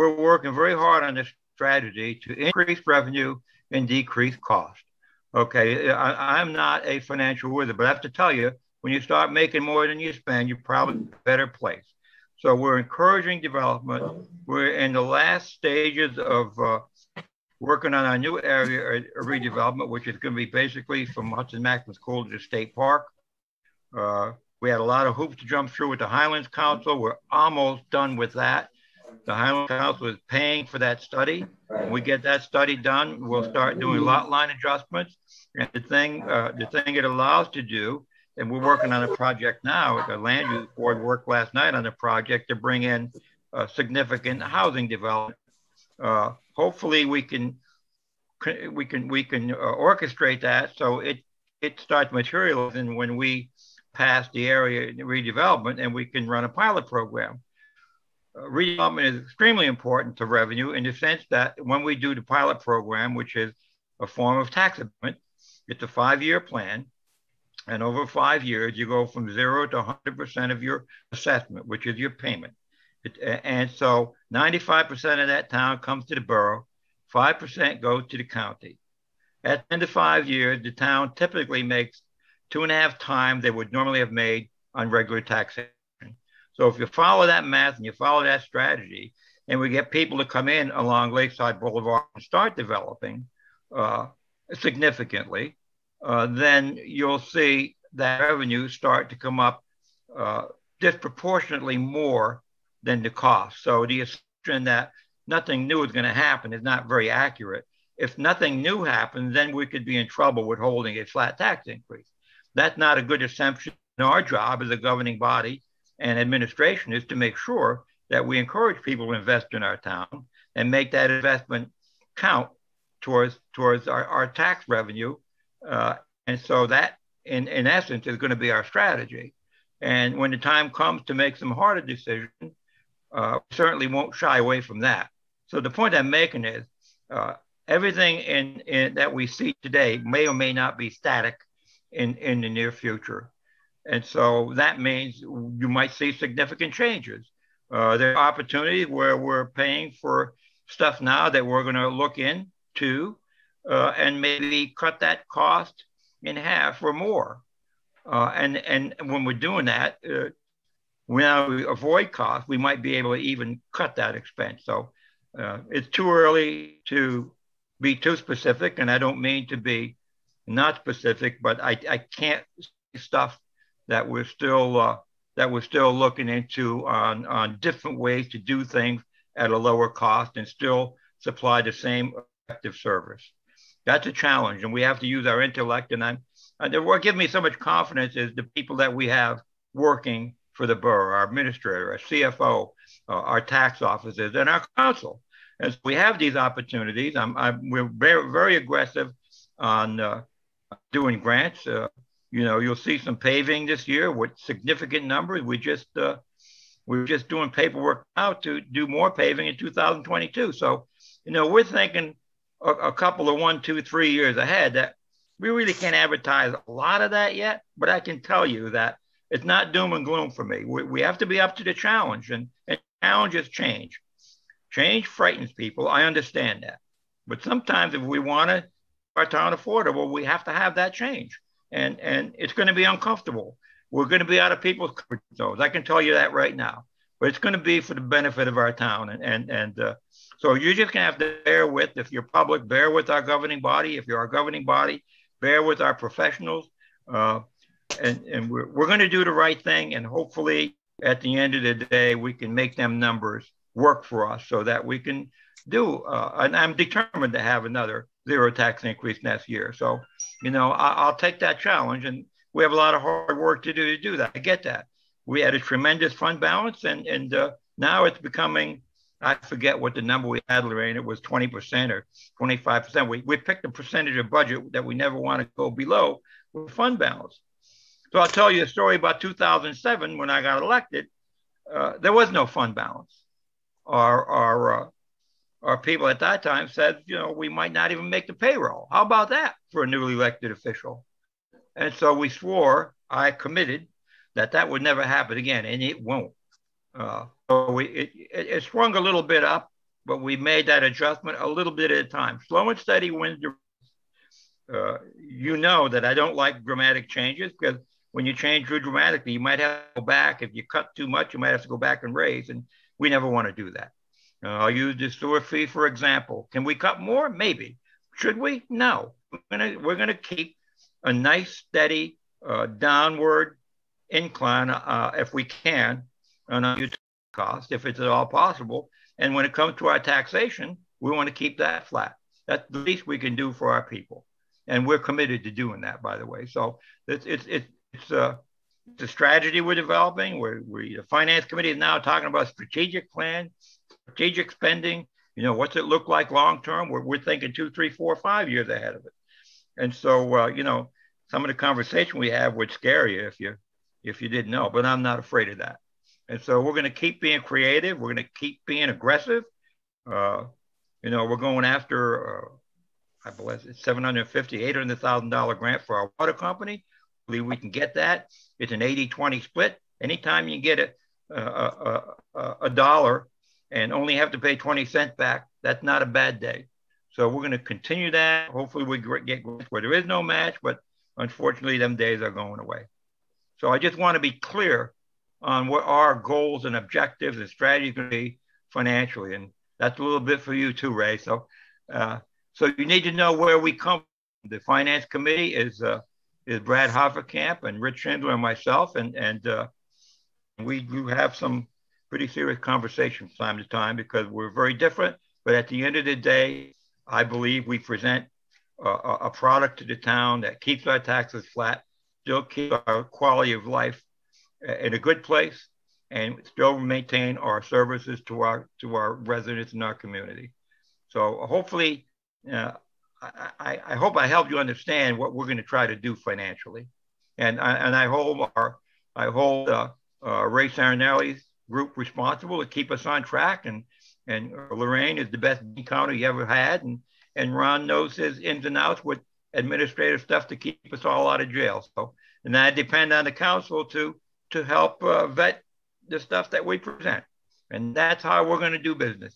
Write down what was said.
we're working very hard on this strategy to increase revenue and decrease cost. Okay, I, am not a financial wizard, but I have to tell you, when you start making more than you spend, you're probably in a better place. So we're encouraging development. We're in the last stages of uh, working on our new area of redevelopment, which is going to be basically from Hudson Maxim School to State Park. Uh, we had a lot of hoops to jump through with the Highlands Council. We're almost done with that. The Highland Council is paying for that study. When we get that study done, we'll start doing lot line adjustments. And the thing, uh, the thing it allows to do, and we're working on a project now. The land use board worked last night on a project to bring in a significant housing development. Uh, hopefully, we can we can we can uh, orchestrate that so it it starts materializing when we pass the area redevelopment and we can run a pilot program. Redevelopment is extremely important to revenue in the sense that when we do the pilot program, which is a form of tax abatement, it's a five-year plan, and over five years you go from zero to 100% of your assessment, which is your payment. It, and so 95% of that town comes to the borough, 5% goes to the county. At the end of five years, the town typically makes two and a half times they would normally have made on regular taxation. So if you follow that math and you follow that strategy, and we get people to come in along Lakeside Boulevard and start developing uh, significantly, uh, then you'll see that revenue start to come up uh, disproportionately more than the cost. So the assumption that nothing new is going to happen is not very accurate. If nothing new happens, then we could be in trouble with holding a flat tax increase. That's not a good assumption. Our job as a governing body and administration is to make sure that we encourage people to invest in our town and make that investment count towards towards our, our tax revenue. Uh, and so that, in, in essence, is going to be our strategy. And when the time comes to make some harder decisions, uh, certainly won't shy away from that. So the point I'm making is uh, everything in, in, that we see today may or may not be static in, in the near future. And so that means you might see significant changes. Uh, there are opportunities where we're paying for stuff now that we're going to look into uh, and maybe cut that cost in half or more. Uh, and, and when we're doing that, uh, when we avoid cost, we might be able to even cut that expense. So uh, it's too early to be too specific, and I don't mean to be not specific, but I, I can't stuff that we're still uh, that we're still looking into on on different ways to do things at a lower cost and still supply the same effective service. That's a challenge, and we have to use our intellect. And I'm and what gives me so much confidence is the people that we have working for the borough, our administrator, our CFO, uh, our tax officers, and our council. As we have these opportunities, I'm, I'm we're very, very aggressive on uh, doing grants. Uh, you know, you'll see some paving this year with significant numbers. We just uh, we're just doing paperwork now to do more paving in 2022. So, you know, we're thinking a, a couple of one, two, three years ahead. That we really can't advertise a lot of that yet, but I can tell you that it's not doom and gloom for me. We, we have to be up to the challenge, and, and challenges change. Change frightens people. I understand that. But sometimes if we want to our town affordable, we have to have that change. And, and it's going to be uncomfortable. We're going to be out of people's comfort zones. I can tell you that right now. But it's going to be for the benefit of our town. And, and, and uh, so you're just going to have to bear with, if you're public, bear with our governing body. If you're our governing body, bear with our professionals. Uh, and, and we're, we're going to do the right thing. And hopefully, at the end of the day, we can make them numbers work for us so that we can do. Uh, and I'm determined to have another zero tax increase next year. So, you know, I, will take that challenge. And we have a lot of hard work to do to do that. I get that. We had a tremendous fund balance, and, and uh, now it's becoming. I forget what the number we had, Lorraine. It was 20% or 25%. We, we picked a percentage of budget that we never want to go below with fund balance. So I'll tell you a story about 2007 when I got elected. Uh, there was no fund balance. Our, our, uh, our people at that time said, you know, we might not even make the payroll. How about that for a newly elected official? And so we swore, I committed that that would never happen again, and it won't. Uh, so we, it, it, it, swung a little bit up but we made that adjustment a little bit at a time. Slow and steady wins uh, you know that I don't like dramatic changes because when you change too dramatically, you might have to go back. If you cut too much, you might have to go back and raise, and we never want to do that. Uh, I'll use the sewer fee for example. Can we cut more? Maybe. Should we? No. We're gonna we're gonna keep a nice steady uh, downward incline uh, if we can on our cost, if it's at all possible. And when it comes to our taxation, we want to keep that flat. That's the least we can do for our people and we're committed to doing that, by the way. So it's it's it's, it's a it's a strategy we're developing. We're, we the finance committee is now talking about strategic plan, strategic spending. You know, what's it look like long term? We're, we're thinking two, three, four, five years ahead of it. And so, uh, you know, some of the conversation we have would scare you if you if you didn't know, but I'm not afraid of that. And so we're going to keep being creative. We're going to keep being aggressive. Uh, you know, we're going after uh, I believe it's 750, $800,000 grant for our water company. Believe we can get that. It's an 80 20 split. Anytime you get a, a, a, a dollar and only have to pay 20 cents back, that's not a bad day. So we're going to continue that. Hopefully, we get where there is no match, but unfortunately, them days are going away. So I just want to be clear on what our goals and objectives and strategies going to be financially. And that's a little bit for you too, Ray. So uh, so you need to know where we come. From. The finance committee is uh, is Brad Hofferkamp and Rich Schindler and myself, and and uh, we do have some pretty serious conversation from time to time because we're very different. But at the end of the day, I believe we present a, a product to the town that keeps our taxes flat, still keep our quality of life in a good place, and still maintain our services to our to our residents in our community. So hopefully uh, I, I, hope I helped you understand what we're going to try to do financially. And I, and I hold our, I hold uh, uh, Ray Sarinelli's group responsible to keep us on track. And, and Lorraine is the best encounter he ever had. And, and Ron knows his ins and outs with administrative stuff to keep us all out of jail. So, and I depend on the council to, to help uh, vet the stuff that we present. And that's how we're going to do business.